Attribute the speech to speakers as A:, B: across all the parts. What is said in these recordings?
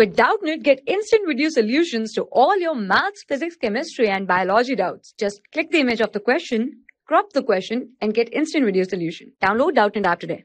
A: With Doubtnut, get instant video solutions to all your maths, physics, chemistry, and biology doubts. Just click the image of the question, crop the question, and get instant video solution. Download Doubtnut app today.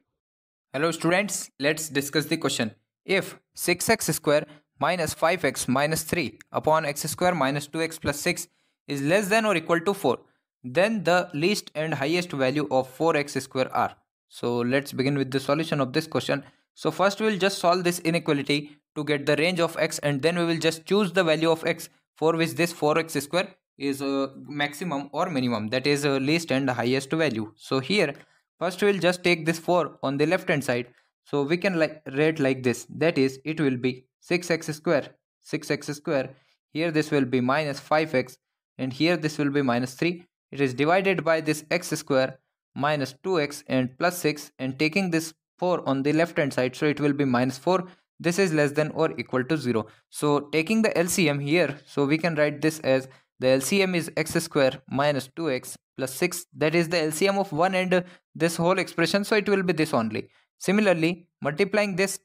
B: Hello students, let's discuss the question. If 6x square minus 5x minus 3 upon x square minus 2x plus 6 is less than or equal to 4, then the least and highest value of 4x square are. So let's begin with the solution of this question. So first we will just solve this inequality to get the range of x and then we will just choose the value of x for which this 4x square is a maximum or minimum. That is a least and highest value. So here first we will just take this 4 on the left hand side. So we can like write like this. That is it will be 6x square 6x square. Here this will be minus 5x and here this will be minus 3 it is divided by this x square minus 2x and plus 6 and taking this 4 on the left hand side so it will be minus 4 this is less than or equal to 0 so taking the LCM here so we can write this as the LCM is x square minus 2x plus 6 that is the LCM of 1 and this whole expression so it will be this only. Similarly multiplying this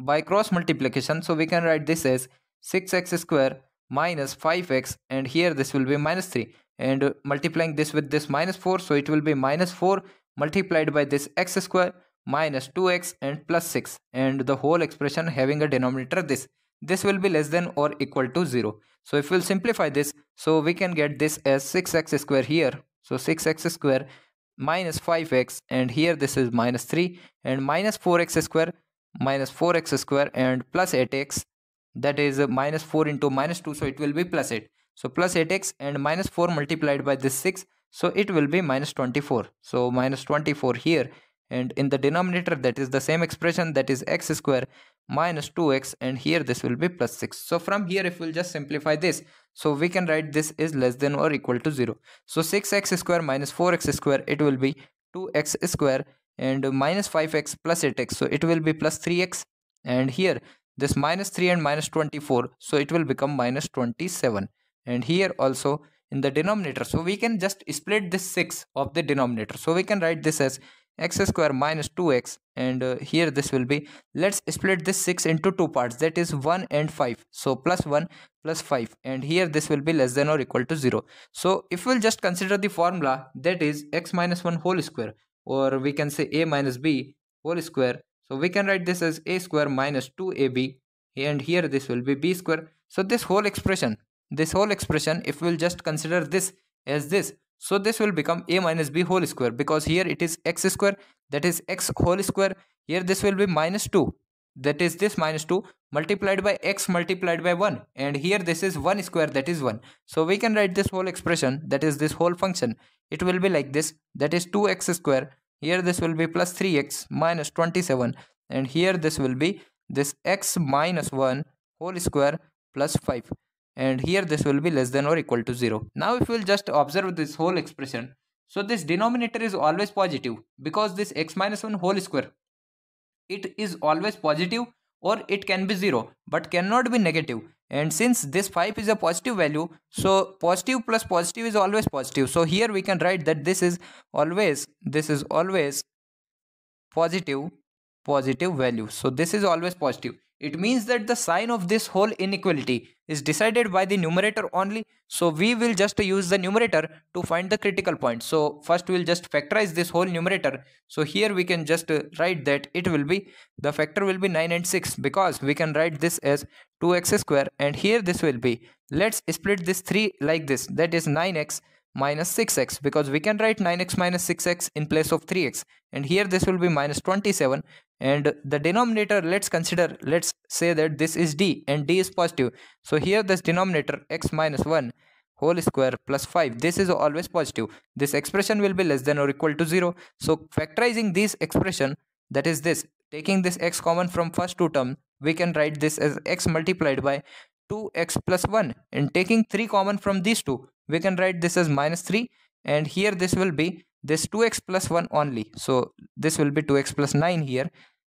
B: by cross multiplication so we can write this as 6x square minus 5x and here this will be minus 3 and multiplying this with this minus 4 so it will be minus 4 multiplied by this x square minus 2x and plus 6 and the whole expression having a denominator this. This will be less than or equal to 0 so if we'll simplify this so we can get this as 6x square here. So 6x square minus 5x and here this is minus 3 and minus 4x square minus 4x square and plus 8x that is minus 4 into minus 2 so it will be plus 8 so plus 8x and minus 4 multiplied by this 6 so it will be minus 24 so minus 24 here and in the denominator that is the same expression that is x square minus 2x and here this will be plus 6 so from here if we'll just simplify this so we can write this is less than or equal to 0 so 6x square minus 4x square it will be 2x square and minus 5x plus 8x so it will be plus 3x and here this minus 3 and minus 24 so it will become minus 27 and here also in the denominator so we can just split this 6 of the denominator. So we can write this as x square minus 2x and uh, here this will be let's split this 6 into two parts that is 1 and 5 so plus 1 plus 5 and here this will be less than or equal to 0 so if we'll just consider the formula that is x minus 1 whole square or we can say a minus b whole square. So we can write this as a square minus 2ab and here this will be b square. So this whole expression this whole expression if we'll just consider this as this so this will become a minus b whole square because here it is x square that is x whole square. Here this will be minus 2 that is this minus 2 multiplied by x multiplied by 1 and here this is 1 square that is 1. So we can write this whole expression that is this whole function. It will be like this that is 2x square. Here this will be plus 3x minus 27 and here this will be this x minus 1 whole square plus 5 and here this will be less than or equal to 0. Now if we will just observe this whole expression, so this denominator is always positive because this x minus 1 whole square, it is always positive or it can be 0 but cannot be negative. And since this 5 is a positive value so positive plus positive is always positive. So here we can write that this is always this is always positive positive value. So this is always positive it means that the sign of this whole inequality is decided by the numerator only. So we will just use the numerator to find the critical point. So first we'll just factorize this whole numerator. So here we can just write that it will be, the factor will be 9 and 6 because we can write this as 2x square and here this will be, let's split this 3 like this that is 9x minus 6x because we can write 9x minus 6x in place of 3x and here this will be minus 27 and the denominator let's consider let's say that this is d and d is positive. So here this denominator x minus 1 whole square plus 5 this is always positive. This expression will be less than or equal to 0 so factorizing this expression that is this taking this x common from first two term we can write this as x multiplied by 2x plus 1 and taking 3 common from these two we can write this as minus 3 and here this will be this 2x plus 1 only. So this will be 2x plus 9 here.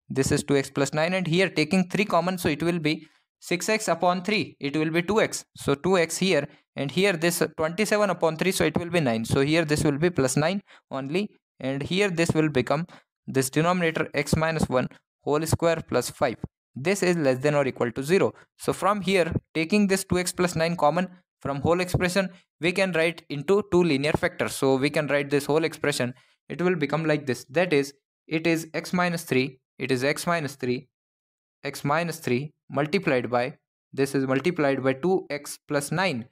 B: This is 2x plus 9 and here taking 3 common so it will be 6x upon 3 it will be 2x so 2x here and here this 27 upon 3 so it will be 9 so here this will be plus 9 only and here this will become this denominator x minus 1 whole square plus 5 this is less than or equal to 0 so from here taking this 2x plus 9 common from whole expression we can write into two linear factors so we can write this whole expression it will become like this. That is it is x minus 3 it is x minus 3 x minus 3 multiplied by this is multiplied by 2x plus 9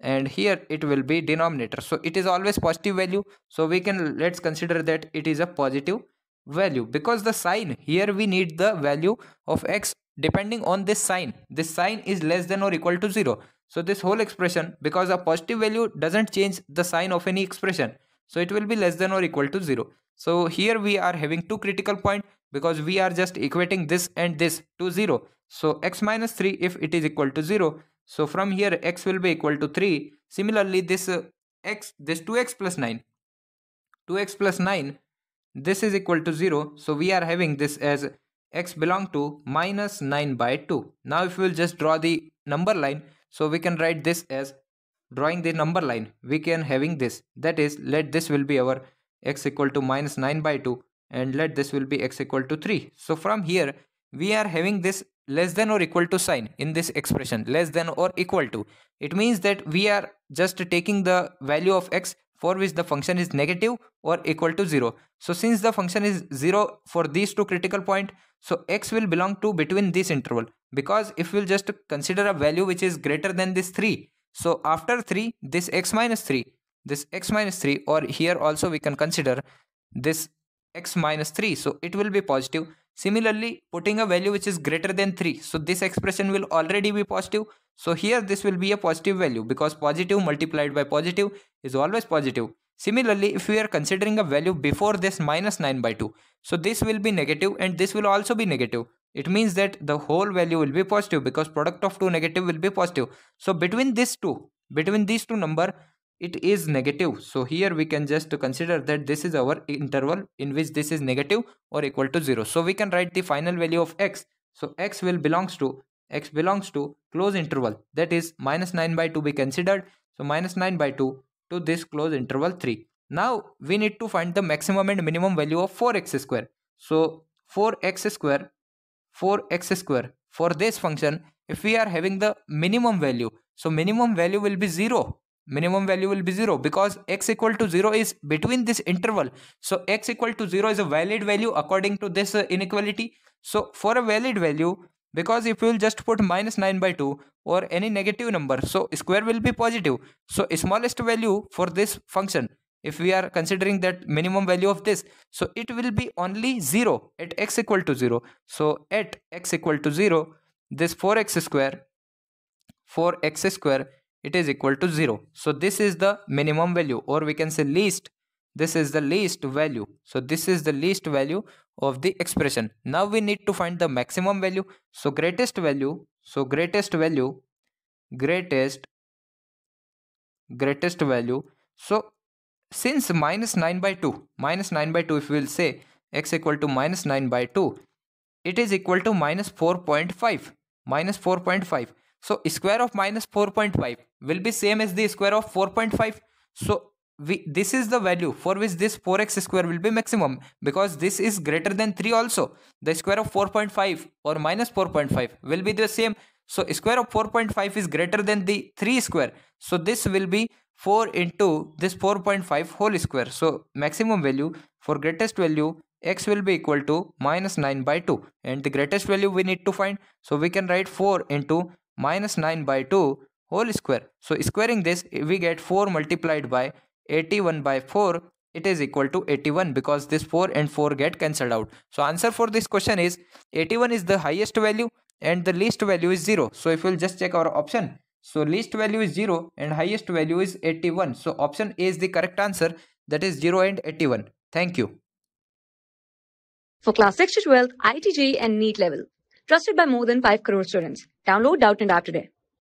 B: and here it will be denominator. So it is always positive value. So we can let's consider that it is a positive value. Because the sign here we need the value of x depending on this sign. This sign is less than or equal to 0 so this whole expression because a positive value doesn't change the sign of any expression so it will be less than or equal to 0 so here we are having two critical point because we are just equating this and this to 0 so x minus 3 if it is equal to 0 so from here x will be equal to 3. Similarly this uh, x this 2x plus 9 2x plus 9 this is equal to 0 so we are having this as x belong to minus 9 by 2 now if we will just draw the number line so we can write this as drawing the number line. We can having this. That is let this will be our x equal to minus 9 by 2 and let this will be x equal to 3 so from here we are having this less than or equal to sign in this expression less than or equal to. It means that we are just taking the value of x for which the function is negative or equal to 0 so since the function is 0 for these two critical point so x will belong to between this interval because if we'll just consider a value which is greater than this 3 so after 3 this x minus 3 this x minus 3 or here also we can consider this x minus 3 so it will be positive Similarly, putting a value which is greater than 3. So this expression will already be positive. So here this will be a positive value because positive multiplied by positive is always positive. Similarly, if we are considering a value before this minus 9 by 2, so this will be negative and this will also be negative. It means that the whole value will be positive because product of two negative will be positive. So between these two, between these two number, it is negative so here we can just consider that this is our interval in which this is negative or equal to 0 so we can write the final value of x so x will belongs to x belongs to close interval. That is minus 9 by 2 be considered. So minus 9 by 2 to this close interval 3 now we need to find the maximum and minimum value of 4x square. So 4x square 4x square for this function if we are having the minimum value so minimum value will be 0 minimum value will be 0 because x equal to 0 is between this interval. So x equal to 0 is a valid value according to this uh, inequality. So for a valid value because if you will just put minus 9 by 2 or any negative number so square will be positive. So smallest value for this function if we are considering that minimum value of this so it will be only 0 at x equal to 0 so at x equal to 0 this 4x square 4x square it is equal to 0 so this is the minimum value or we can say least this is the least value. So this is the least value of the expression. Now we need to find the maximum value. So greatest value so greatest value greatest greatest value. So since minus 9 by 2 minus 9 by 2 if we will say x equal to minus 9 by 2 it is equal to minus 4.5 minus 4.5 so square of minus 4.5 will be same as the square of 4.5. So we, this is the value for which this 4x square will be maximum because this is greater than 3 also. The square of 4.5 or minus 4.5 will be the same. So square of 4.5 is greater than the 3 square. So this will be 4 into this 4.5 whole square. So maximum value for greatest value x will be equal to minus 9 by 2 and the greatest value we need to find. So we can write 4 into minus 9 by 2 whole square. So squaring this we get 4 multiplied by 81 by 4 it is equal to 81 because this 4 and 4 get cancelled out. So answer for this question is 81 is the highest value and the least value is 0. So if we'll just check our option. So least value is 0 and highest value is 81. So option A is the correct answer that is 0 and 81. Thank you.
A: For class 6 to 12, IIT JEE and NEET level. Trusted by more than 5 crore students. Download Doubtnut App today.